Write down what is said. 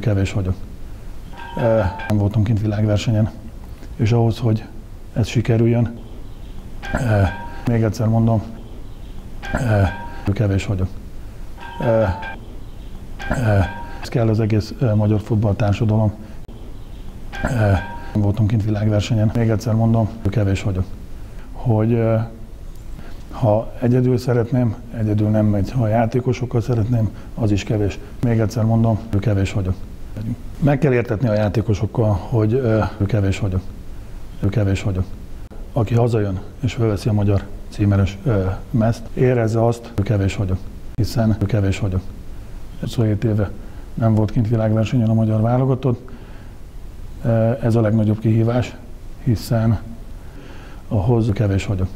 Kevés vagyok. Nem voltunk kint világversenyen, és ahhoz, hogy ez sikerüljön, még egyszer mondom, kevés vagyok. Ez kell az egész magyar futballtársadalom. Nem voltunk kint világversenyen, még egyszer mondom, kevés vagyok. Hogy ha egyedül szeretném, egyedül nem megy. Ha játékosokkal szeretném, az is kevés. Még egyszer mondom, kevés vagyok. Meg kell értetni a játékosokkal, hogy kevés vagyok. Kevés vagyok. Aki hazajön és felveszi a magyar címeres mezt, érezze azt, hogy kevés vagyok. Hiszen kevés vagyok. 27 éve nem volt kint világversenyen a magyar válogatott. Ez a legnagyobb kihívás, hiszen ahhoz kevés vagyok.